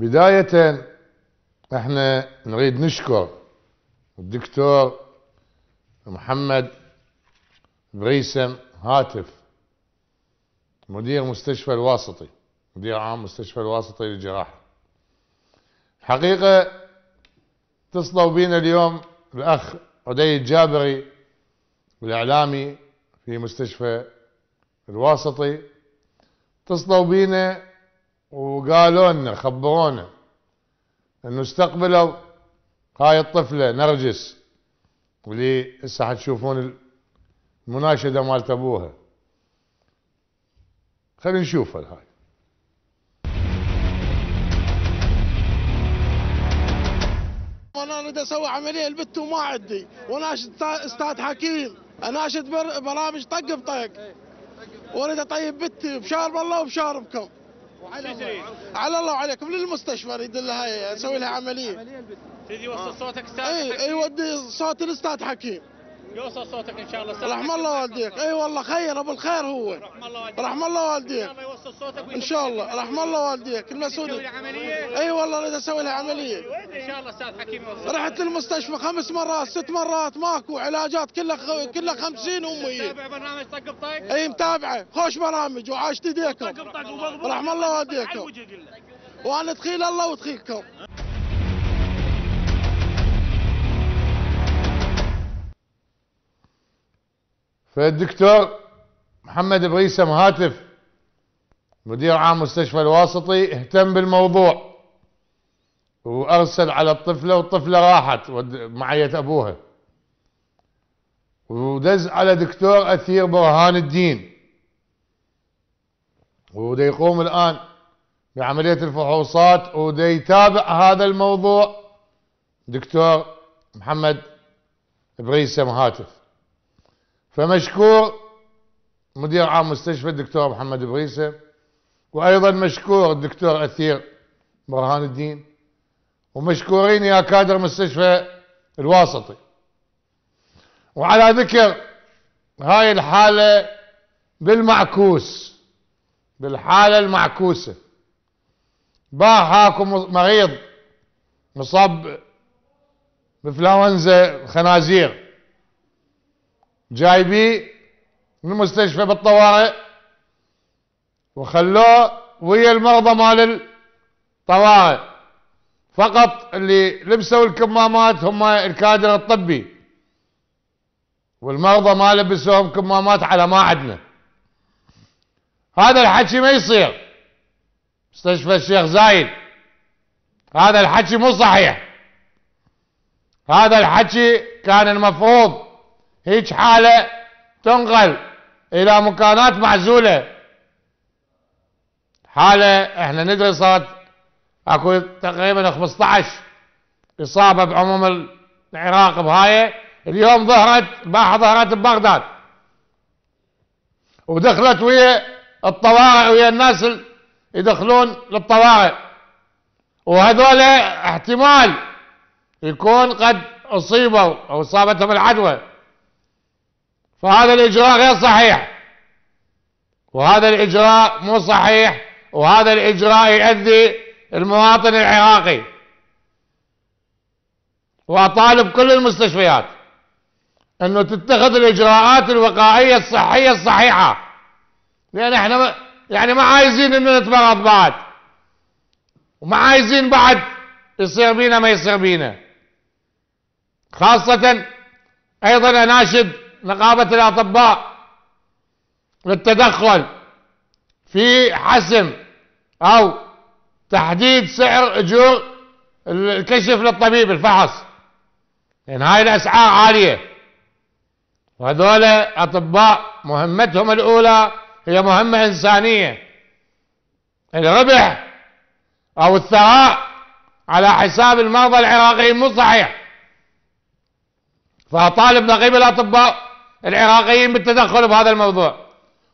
بداية إحنا نريد نشكر الدكتور محمد بريسم هاتف مدير مستشفى الواسطي مدير عام مستشفى الواسطي للجراحة. حقيقة اتصلوا بينا اليوم الأخ عدي الجابري الإعلامي في مستشفى الواسطي. اتصلوا بينا وقالوا لنا خبرونا انه استقبلوا هاي الطفلة نرجس واللي هسه حتشوفون المناشدة مالت أبوها. خلينا نشوفها هاي. أنا اريد أسوي عملية البت وما عندي. وناشد أستاذ حكيم. أناشد برامج طق بطق. واريد اطيب بنتي بشارب الله وبشاربكم. على الله. وعليكم للمستشفى اريد لها أسوي لها عملية. تريد يوصل صوتك أستاذ أي أي ودي صوت الأستاذ حكيم. يوصل صوتك إن شاء الله. رحم الله والديك. أي والله خير أبو الخير هو. رحم الله والديك. رحم الله والديك. إن شاء الله يوصل صوتك إن شاء الله. رحم الله والديك. المسؤولين أي والله اريد أسوي لها عملية. إن شاء الله أستاذ حكيم يوصل. رحت المستشفى خمس مرات ست مرات ماكو علاجات كلها خ... كلها 50 و100 تابع برنامج طق بطق أي متابعة. خوش برامج. وعاشت ايديكم رحم الله والديكم. وأنا تخيل الله وتخيلكم. فالدكتور محمد بريسم هاتف مدير عام مستشفى الواسطي اهتم بالموضوع وأرسل على الطفلة والطفلة راحت معية أبوها. ودز على دكتور أثير برهان الدين. ودا يقوم الآن بعملية الفحوصات ودا يتابع هذا الموضوع. دكتور محمد بريسم هاتف فمشكور مدير عام مستشفى الدكتور محمد بريسة وأيضا مشكور الدكتور أثير برهان الدين ومشكورين يا كادر مستشفى الواسطي. وعلى ذكر هاي الحالة بالمعكوس بالحالة المعكوسة باع هاكم مريض مصاب بفلاونزا خنازير. جايبيه من المستشفى بالطوارئ وخلوه ويا المرضى مال الطوارئ. فقط اللي لبسوا الكمامات هم الكادر الطبي والمرضى ما لبسوهم كمامات على ما عندنا هذا الحكي ما يصير. مستشفى الشيخ زايد هذا الحكي مو صحيح. هذا الحكي كان المفروض هيك حالة تنقل إلى مكانات معزولة حالة إحنا ندري صارت اكو تقريبا 15 إصابة بعموم العراق بهاي. اليوم ظهرت البارحة ظهرت ببغداد. ودخلت ويا الطوارئ ويا الناس يدخلون للطوارئ. وهذول احتمال يكون قد أصيبوا أو إصابتهم العدوى. فهذا الإجراء غير صحيح. وهذا الإجراء مو صحيح وهذا الإجراء يؤذي المواطن العراقي. وأطالب كل المستشفيات أنه تتخذ الإجراءات الوقائية الصحية الصحيحة. لأن إحنا يعني ما عايزين أنه نتمرض بعد وما عايزين بعد يصير بينا ما يصير بينا. خاصة أيضا أناشد نقابة الأطباء للتدخل في حسم أو تحديد سعر أجور الكشف للطبيب الفحص. لأن هاي الأسعار عالية. وهذول أطباء مهمتهم الأولى هي مهمة إنسانية. الربح أو الثراء على حساب المرضى العراقيين مو صحيح. فأطالب نقيب الأطباء العراقيين بالتدخل بهذا الموضوع.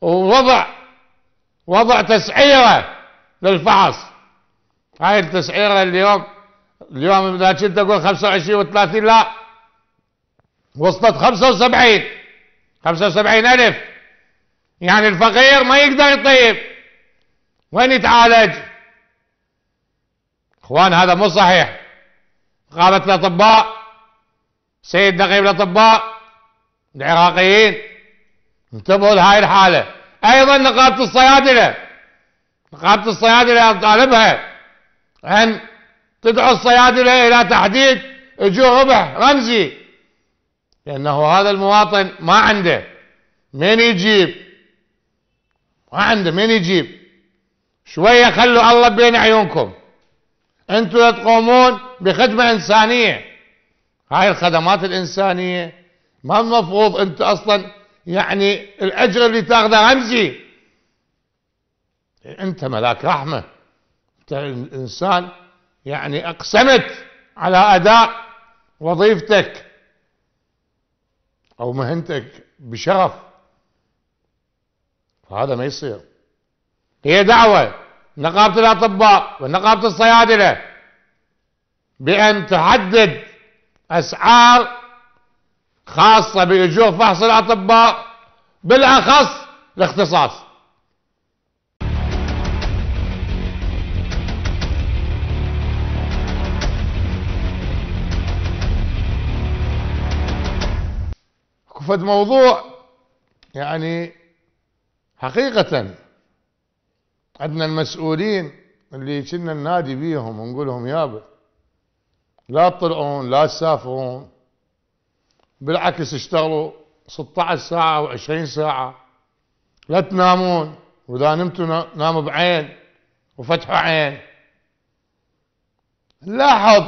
ووضع وضع تسعيرة للفحص. هاي التسعيرة اليوم اليوم إذا كنت أقول 25 و30 لا. وصلت 75 75 ألف. يعني الفقير ما يقدر يطيب. وين يتعالج؟ إخوان هذا مو صحيح. نقابة الاطباء سيد نقيب الأطباء العراقيين. انتبهوا لهاي الحالة. أيضا نقابة الصيادلة. نقابة الصيادلة اطالبها أن تدعو الصيادلة إلى تحديد اجور ربح رمزي. لأنه هذا المواطن ما عنده. من يجيب؟ ما عنده. من يجيب؟ شوية خلوا الله بين عيونكم. أنتم تقومون بخدمة إنسانية. هاي الخدمات الإنسانية ما المفروض انت أصلا يعني الأجر اللي تاخذه رمزي انت ملاك رحمة. انت الإنسان يعني أقسمت على أداء وظيفتك أو مهنتك بشرف. هذا ما يصير. هي دعوة نقابة الأطباء ونقابة الصيادلة بأن تحدد أسعار خاصة بأجور فحص الأطباء بالأخص الاختصاص. كفد موضوع يعني حقيقة عندنا المسؤولين اللي كنا ننادي بيهم ونقول لهم يابا لا تطلعون لا تسافرون. بالعكس اشتغلوا 16 ساعة و20 ساعة. لا تنامون وإذا نمتوا ناموا بعين وفتحوا عين. لاحظ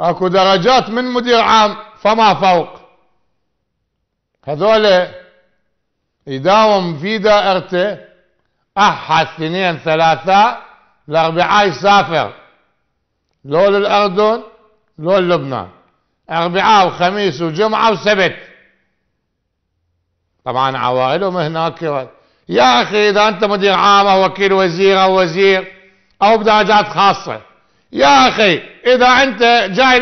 أكو درجات من مدير عام فما فوق. هذول يداوم في دائرته أحد اثنين ثلاثة الأربعاء يسافر. لو للاردن لو لبنان. اربعاء وخميس وجمعة وسبت. طبعا عوائلهم هناك. يا أخي إذا أنت مدير عام أو وكيل وزير أو وزير أو بدرجات خاصة. يا أخي إذا أنت جاي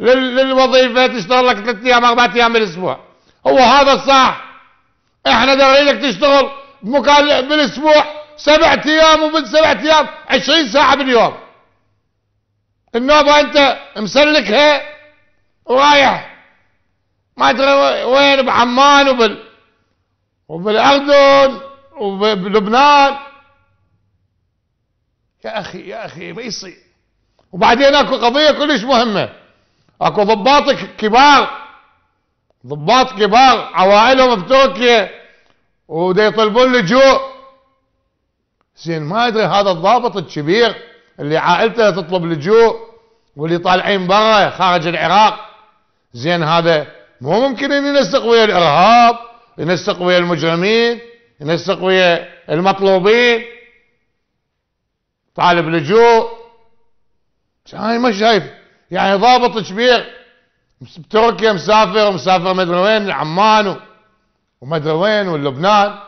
للوظيفة تشتغل لك ثلاث أيام أربع أيام بالأسبوع. هو هذا الصح. إحنا دارينك تشتغل بمكان بالأسبوع سبعة أيام ومن سبعة أيام عشرين ساعة باليوم. النوبة أنت مسلكها ورايح ما أدري وين بعمان وبال وبالأردن وبلبنان. يا أخي يا أخي ما يصير. وبعدين أكو قضية كلش مهمة. أكو ضباط كبار ضباط كبار عوائلهم بتركيا ودا يطلبون لجوء زين ما أدري هذا الضابط الكبير اللي عائلته تطلب لجوء واللي طالعين برا خارج العراق. زين هذا مو ممكن ان ينسق ويا الإرهاب ينسق ويا المجرمين ينسق ويا المطلوبين. طالب لجوء. هاي ما شايف يعني ضابط كبير بتركيا مسافر ومسافر ما ادري وين عمان وما ادري وين ولبنان.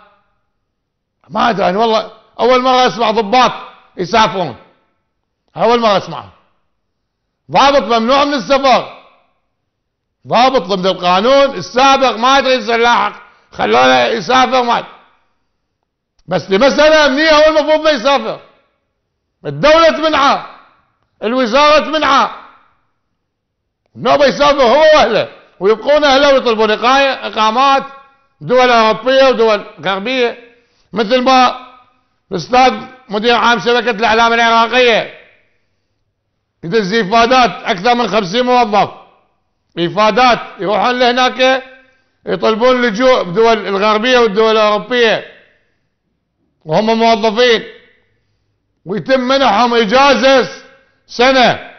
ما أدري أنا والله أول مرة أسمع ضباط يسافرون. أول مرة اسمعها ضابط ممنوع من السفر. ضابط ضمن القانون السابق ما أدري إذا لاحق. خلوه يسافر ما بس لمسألة أمنية هو المفروض ما يسافر. الدولة تمنعه الوزارة تمنعه النوبة يسافر هو وأهله. ويبقون أهله ويطلبون إقامات دول أوروبية ودول غربية. مثل ما الأستاذ مدير عام شبكة الإعلام العراقية. يدز إفادات أكثر من 50 موظف. إفادات. يروحون لهناك يطلبون لجوء بدول الغربية والدول الأوروبية. وهم موظفين. ويتم منحهم إجازة سنة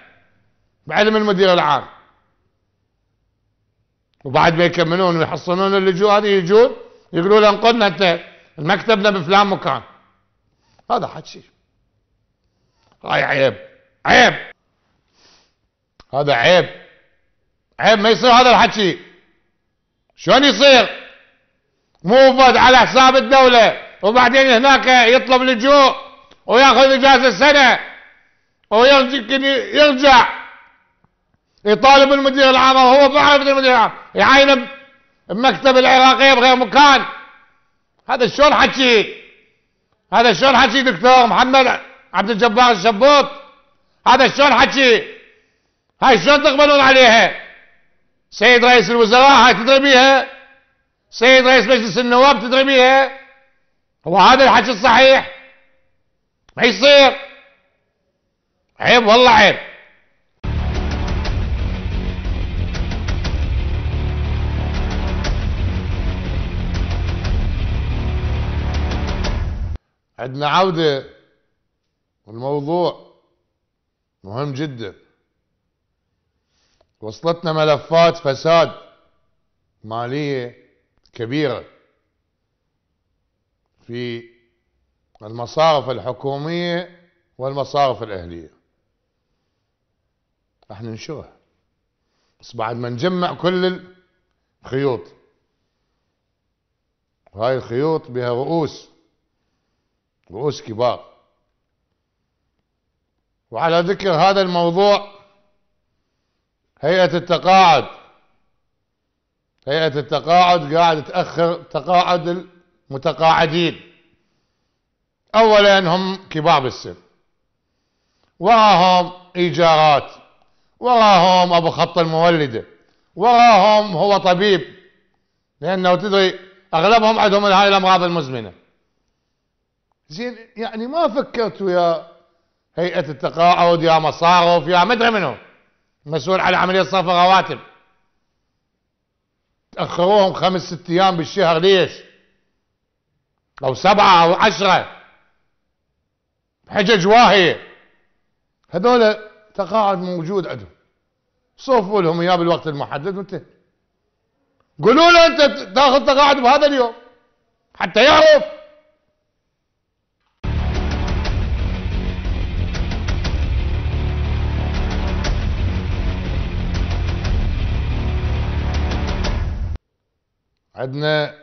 بعلم المدير العام. وبعد ما يكملون ويحصلون اللجوء هذه يجون يقولوا له انقلنا انت مكتبنا بفلان مكان. هذا حكي هاي عيب. عيب. هذا عيب. عيب ما يصير هذا الحكي. شلون يصير؟ موفد على حساب الدولة وبعدين هناك يطلب لجوء وياخذ اجازة سنة ويمكن يرجع يطالب المدير العام وهو بعرف المدير العام يعين بمكتب العراقية بغير مكان. هذا شلون حكي؟ هذا شلون حكي دكتور محمد عبد الجبار الشبوط هذا شلون حكي؟ هاي شلون تقبلون عليها؟ سيد رئيس الوزراء هاي تدري بيها سيد رئيس مجلس النواب تدري بيها هو هذا الحكي الصحيح؟ ما يصير. عيب والله عيب. عندنا عودة الموضوع مهم جدا. وصلتنا ملفات فساد مالية كبيرة. في المصارف الحكومية والمصارف الأهلية. راح ننشرها. بس بعد ما نجمع كل الخيوط. وهاي الخيوط بها رؤوس رؤوس كبار. وعلى ذكر هذا الموضوع هيئة التقاعد. هيئة التقاعد قاعد تأخر تقاعد المتقاعدين. أولا هم كبار بالسن. وراهم إيجارات. وراهم أبو خط المولدة. وراهم هو طبيب. لأنه تدري أغلبهم عندهم هاي الأمراض المزمنة. زين يعني ما فكرتوا يا هيئة التقاعد يا مصارف يا مدري منو. مسؤول على عملية صرف رواتب تأخروهم خمس ست أيام بالشهر ليش؟ أو سبعة أو عشرة. حجج واهية. هذول تقاعد موجود عندهم. صوفوا لهم إياه بالوقت المحدد وانتهى قولوا له أنت تاخذ تقاعد بهذا اليوم. حتى يعرف. عندنا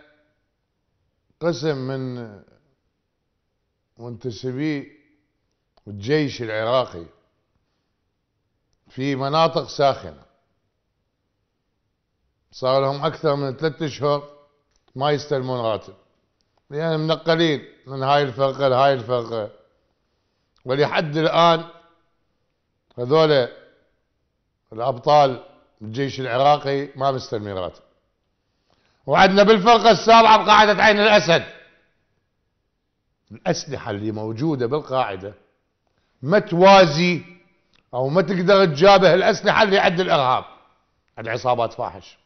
قسم من منتسبي الجيش العراقي في مناطق ساخنة. صار لهم أكثر من ثلاثة أشهر ما يستلمون راتب. لأن يعني منقلين من هاي الفرقة لهاي الفرقة. ولحد الآن هذول الأبطال الجيش العراقي ما مستلمين راتب. وعندنا بالفرقة السابعة بقاعدة عين الأسد. الأسلحة اللي موجودة بالقاعدة ما توازي أو ما تقدر تجابه الأسلحة اللي عند الإرهاب. عند عصابات فاحش.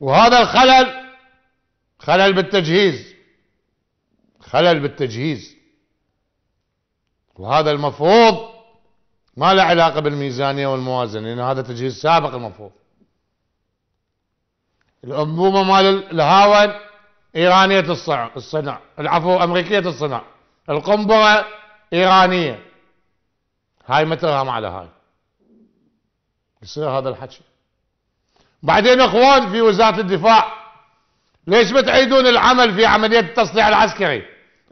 وهذا الخلل خلل بالتجهيز. خلل بالتجهيز. وهذا المفروض ما له علاقة بالميزانية والموازنة لأن هذا تجهيز سابق المفروض. الأنبوبة مال الهاون إيرانية الصنع الصنع العفو أمريكية الصنع. القنبلة إيرانية. هاي مترهم على هاي يصير هذا الحكي. بعدين إخوان في وزارة الدفاع ليش ما تعيدون العمل في عملية التصنيع العسكري؟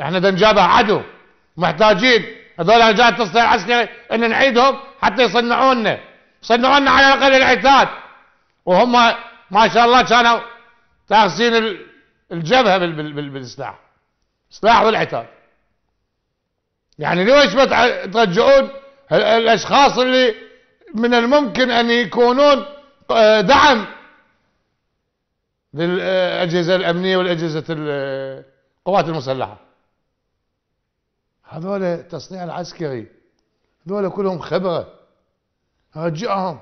إحنا دا نجابه عدو. محتاجين هذول رجال التصنيع العسكري إن نعيدهم حتى يصنعونا. يصنعونا على الأقل العتاد. وهم ما شاء الله كانوا تاخسين الجبهة بالسلاح سلاح والعتاد يعني ليش ما ترجعون الأشخاص اللي من الممكن أن يكونون آه، دعم للأجهزة الأمنية والأجهزة القوات المسلحة. هذول التصنيع العسكري هذول كلهم خبرة. رجعهم.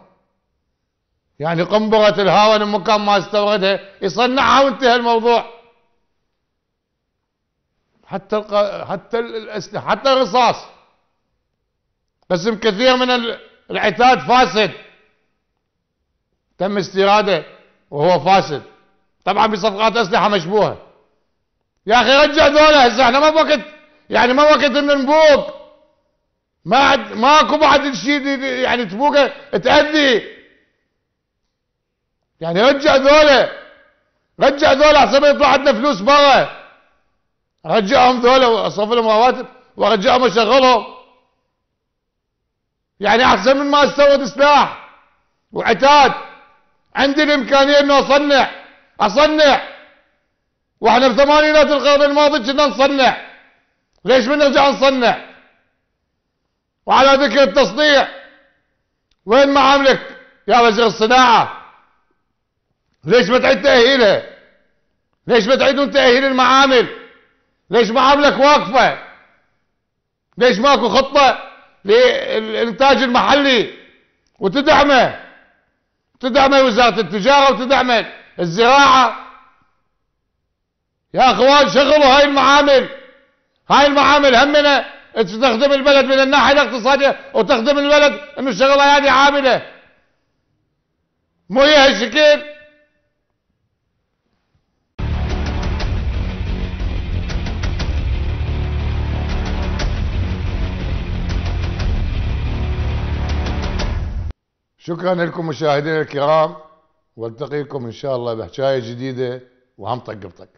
يعني قنبره الهاون مكان ما استوردها يصنعها وانتهى الموضوع. حتى حتى الأسلحة حتى الرصاص. قسم كثير من العتاد فاسد. تم استيراده وهو فاسد. طبعا بصفقات أسلحة مشبوهة. يا أخي رجع ذولا هسه إحنا ما بوقت يعني ما وقت إن نبوق. ما عد ماكو بعد شيء يعني تبوقه تأذي. يعني رجع ذولا. رجع ذولا حسب يطلع عندنا فلوس برا. رجعهم ذولا وأصرف لهم رواتب وارجعهم اشغلهم يعني أحسن من ما استورد سلاح وعتاد. عندي الإمكانية إنه أصنع. أصنع. وإحنا بثمانينات القرن الماضي كنا نصنع. ليش ما نرجع نصنع؟ وعلى ذكر التصنيع. وين معاملك يا وزير الصناعة؟ ليش ما تعيد تأهيلها ليش ما تعيدون تأهيل المعامل؟ ليش معاملك واقفة ليش ماكو خطة للإنتاج المحلي وتدعمه؟ تدعمه وزارة التجارة وتدعمه الزراعة. يا أخوان شغلوا هاي المعامل. هاي المعامل همنا تخدم البلد من الناحية الاقتصادية وتخدم البلد إنه الشغلة هذه عاملة. مو هي هالشكل شكرا لكم مشاهدينا الكرام والتقيكم إن شاء الله بحكاية جديدة وهم طق بطق.